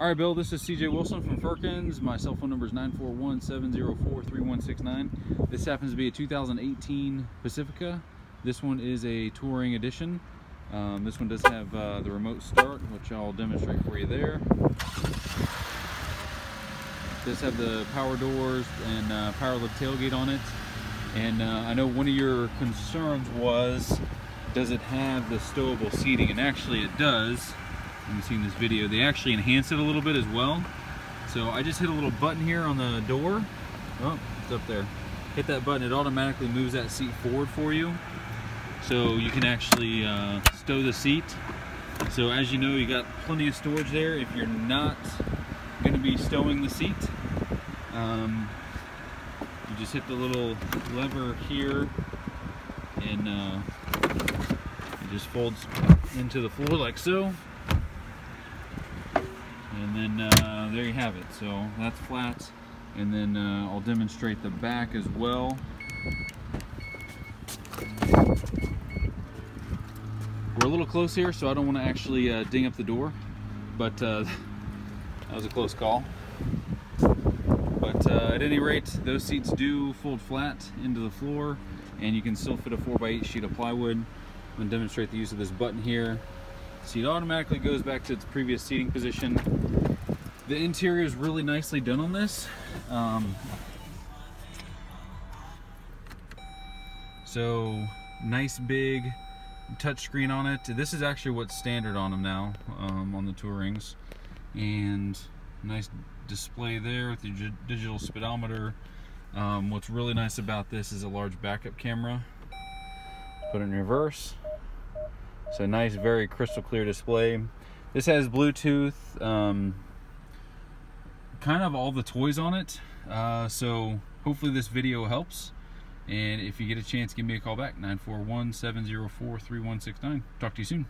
All right, Bill, this is CJ Wilson from Firkins. My cell phone number is 941-704-3169. This happens to be a 2018 Pacifica. This one is a touring edition. Um, this one does have uh, the remote start, which I'll demonstrate for you there. It does have the power doors and uh, power lift tailgate on it. And uh, I know one of your concerns was, does it have the stowable seating? And actually it does you see in this video, they actually enhance it a little bit as well. So I just hit a little button here on the door. Oh, it's up there. Hit that button, it automatically moves that seat forward for you. So you can actually uh, stow the seat. So as you know, you got plenty of storage there if you're not gonna be stowing the seat. Um, you just hit the little lever here and uh, it just folds into the floor like so and then uh, there you have it. So that's flat and then uh, I'll demonstrate the back as well. We're a little close here so I don't want to actually uh, ding up the door but uh, that was a close call. But uh, at any rate those seats do fold flat into the floor and you can still fit a 4x8 sheet of plywood. I'm going to demonstrate the use of this button here seat automatically goes back to its previous seating position. The interior is really nicely done on this. Um, so nice big touchscreen on it. This is actually what's standard on them now um, on the Tourings. And nice display there with your digital speedometer. Um, what's really nice about this is a large backup camera. Put it in reverse. So nice, very crystal clear display. This has Bluetooth, um, kind of all the toys on it. Uh, so hopefully this video helps. And if you get a chance, give me a call back, 941-704-3169. Talk to you soon.